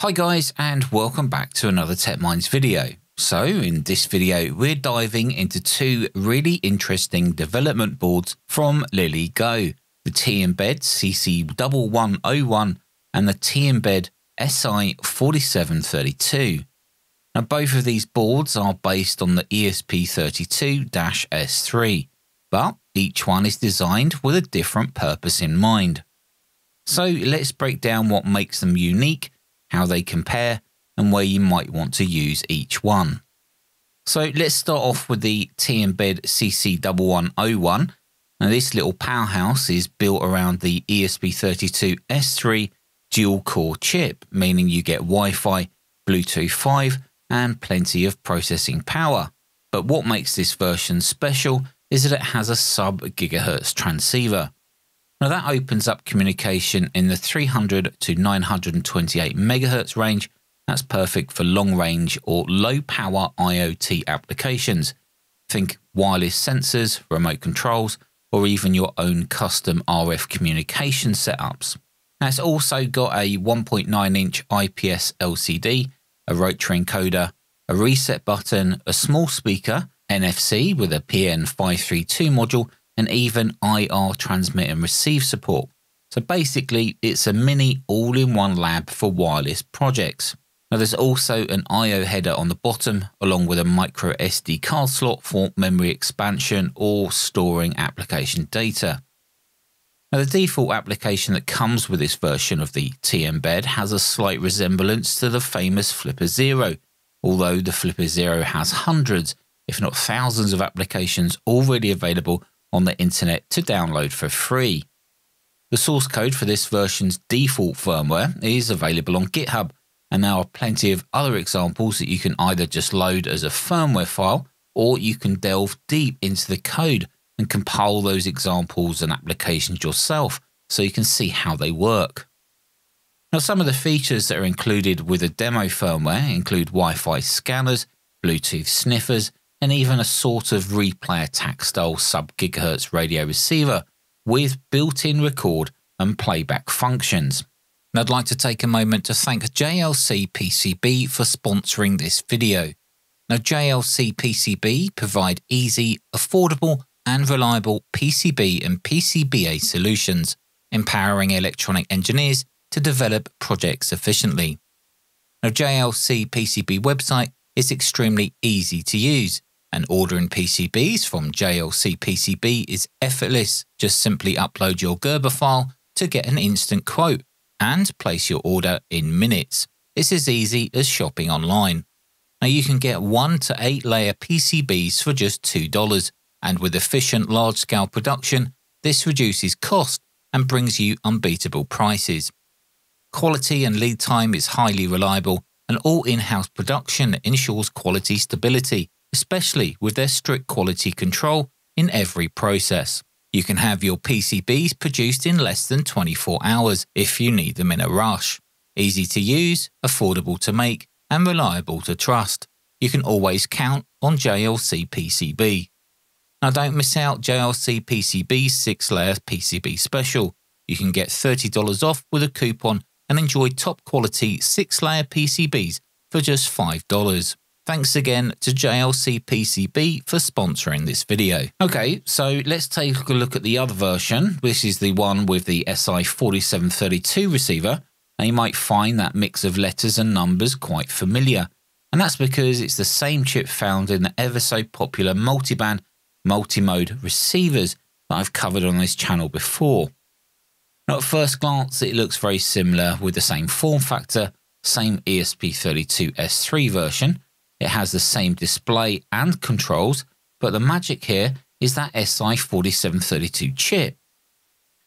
Hi guys and welcome back to another Tech Minds video. So in this video we're diving into two really interesting development boards from Lilygo, the T-Embed CC1101 and the T-Embed SI4732. Now both of these boards are based on the ESP32-S3, but each one is designed with a different purpose in mind. So let's break down what makes them unique how they compare, and where you might want to use each one. So let's start off with the T-Embed CC1101. Now this little powerhouse is built around the ESP32S3 dual core chip, meaning you get Wi-Fi, Bluetooth 5 and plenty of processing power. But what makes this version special is that it has a sub gigahertz transceiver. Now that opens up communication in the 300 to 928 megahertz range. That's perfect for long range or low power IoT applications. Think wireless sensors, remote controls, or even your own custom RF communication setups. Now it's also got a 1.9 inch IPS LCD, a rotary encoder, a reset button, a small speaker, NFC with a PN532 module, and even IR transmit and receive support. So basically, it's a mini all in one lab for wireless projects. Now, there's also an I.O. header on the bottom, along with a micro SD card slot for memory expansion or storing application data. Now, the default application that comes with this version of the T-Embed has a slight resemblance to the famous Flipper Zero, although the Flipper Zero has hundreds, if not thousands, of applications already available on the internet to download for free. The source code for this version's default firmware is available on GitHub, and there are plenty of other examples that you can either just load as a firmware file or you can delve deep into the code and compile those examples and applications yourself so you can see how they work. Now, some of the features that are included with the demo firmware include Wi Fi scanners, Bluetooth sniffers, and even a sort of replay attack style sub gigahertz radio receiver with built in record and playback functions. And I'd like to take a moment to thank JLC PCB for sponsoring this video. Now, JLC PCB provide easy, affordable, and reliable PCB and PCBA solutions, empowering electronic engineers to develop projects efficiently. Now, JLC PCB website is extremely easy to use and ordering PCBs from JLC PCB is effortless. Just simply upload your Gerber file to get an instant quote and place your order in minutes. It's as easy as shopping online. Now you can get 1 to 8 layer PCBs for just $2 and with efficient large scale production, this reduces cost and brings you unbeatable prices. Quality and lead time is highly reliable and all in-house production ensures quality stability especially with their strict quality control in every process. You can have your PCBs produced in less than 24 hours if you need them in a rush. Easy to use, affordable to make, and reliable to trust. You can always count on JLC PCB. Now don't miss out JLC PCB's 6 layer PCB special. You can get $30 off with a coupon and enjoy top quality 6 layer PCBs for just $5. Thanks again to JLC PCB for sponsoring this video. Okay, so let's take a look at the other version. This is the one with the SI4732 receiver. And you might find that mix of letters and numbers quite familiar. And that's because it's the same chip found in the ever so popular multiband multi-mode receivers that I've covered on this channel before. Now at first glance it looks very similar with the same form factor, same ESP32S3 version, it has the same display and controls, but the magic here is that SI4732 chip.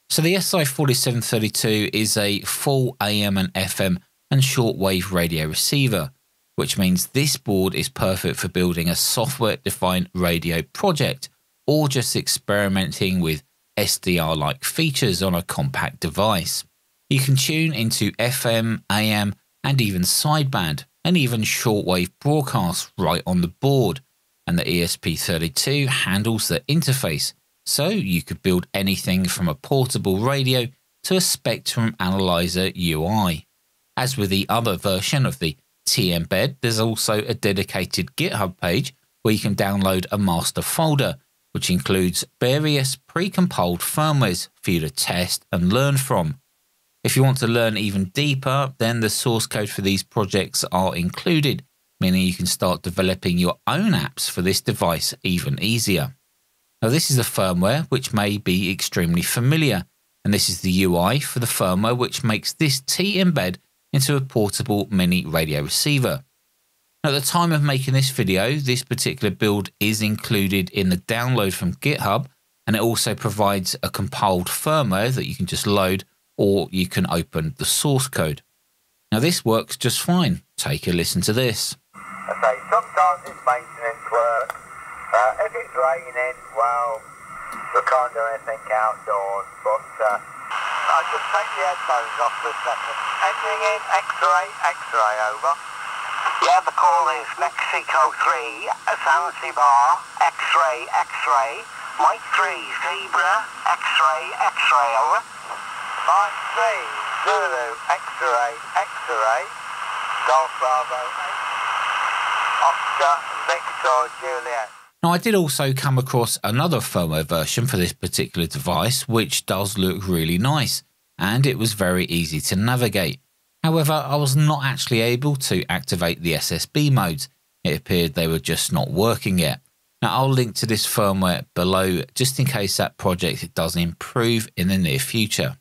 So the SI4732 is a full AM and FM and shortwave radio receiver, which means this board is perfect for building a software-defined radio project or just experimenting with SDR-like features on a compact device. You can tune into FM, AM, and even sideband, and even shortwave broadcasts right on the board. And the ESP32 handles the interface, so you could build anything from a portable radio to a Spectrum Analyzer UI. As with the other version of the T-Embed, there's also a dedicated GitHub page where you can download a master folder, which includes various pre-compiled firmwares for you to test and learn from. If you want to learn even deeper, then the source code for these projects are included, meaning you can start developing your own apps for this device even easier. Now, this is the firmware which may be extremely familiar, and this is the UI for the firmware which makes this T embed into a portable mini radio receiver. Now, At the time of making this video, this particular build is included in the download from GitHub, and it also provides a compiled firmware that you can just load or you can open the source code. Now this works just fine. Take a listen to this. Okay, sometimes it's maintenance work. Uh, if it's raining, well, we can't do anything outdoors, but uh, I'll just take the headphones off for a second. Entering in X-ray, X-ray, over. Yeah, the call is Mexico 3, Zanzibar, X-ray, X-ray, Mike 3, Zebra, X-ray, X-ray, over. Mike 3, Zulu, X-ray, X-ray, Golf Bravo Oscar, Victor, Juliet. Now, I did also come across another firmware version for this particular device, which does look really nice, and it was very easy to navigate. However, I was not actually able to activate the SSB modes. It appeared they were just not working yet. Now, I'll link to this firmware below just in case that project does improve in the near future.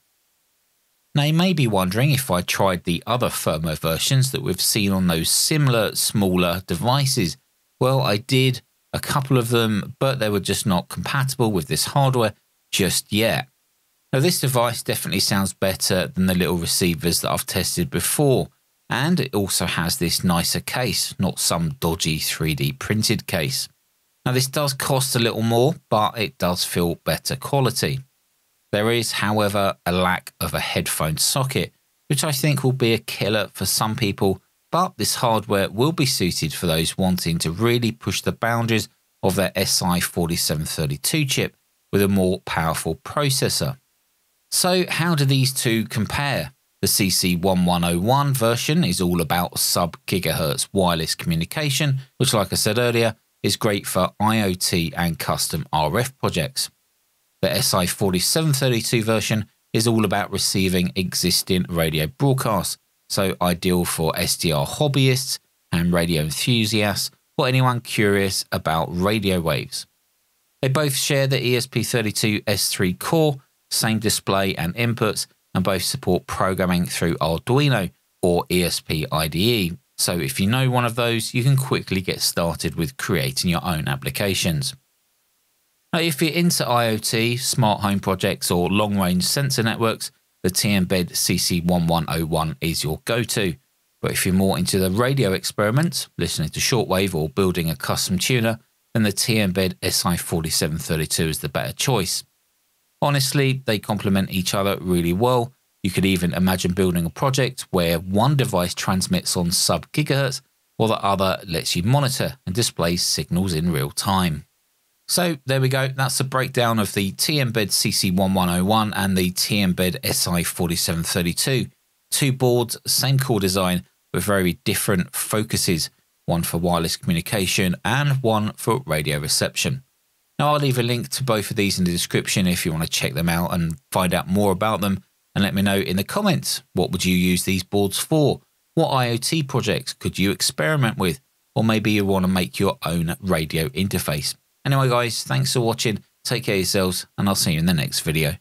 Now, you may be wondering if I tried the other firmware versions that we've seen on those similar smaller devices. Well, I did a couple of them, but they were just not compatible with this hardware just yet. Now, this device definitely sounds better than the little receivers that I've tested before, and it also has this nicer case, not some dodgy 3D printed case. Now, this does cost a little more, but it does feel better quality. There is, however, a lack of a headphone socket, which I think will be a killer for some people, but this hardware will be suited for those wanting to really push the boundaries of their SI4732 chip with a more powerful processor. So, how do these two compare? The CC1101 version is all about sub gigahertz wireless communication, which, like I said earlier, is great for IoT and custom RF projects. The SI4732 version is all about receiving existing radio broadcasts, so ideal for SDR hobbyists and radio enthusiasts or anyone curious about radio waves. They both share the ESP32S3 core, same display and inputs, and both support programming through Arduino or ESP IDE. So if you know one of those, you can quickly get started with creating your own applications. Now, if you're into IoT, smart home projects, or long range sensor networks, the T-Embed CC1101 is your go to. But if you're more into the radio experiments, listening to shortwave, or building a custom tuner, then the T-Embed SI4732 is the better choice. Honestly, they complement each other really well. You could even imagine building a project where one device transmits on sub gigahertz while the other lets you monitor and display signals in real time. So there we go. That's a breakdown of the T-Embed CC1101 and the T-Embed SI4732. Two boards, same core design, with very different focuses, one for wireless communication and one for radio reception. Now I'll leave a link to both of these in the description if you want to check them out and find out more about them and let me know in the comments what would you use these boards for? What IoT projects could you experiment with? Or maybe you want to make your own radio interface. Anyway, guys, thanks for watching. Take care of yourselves, and I'll see you in the next video.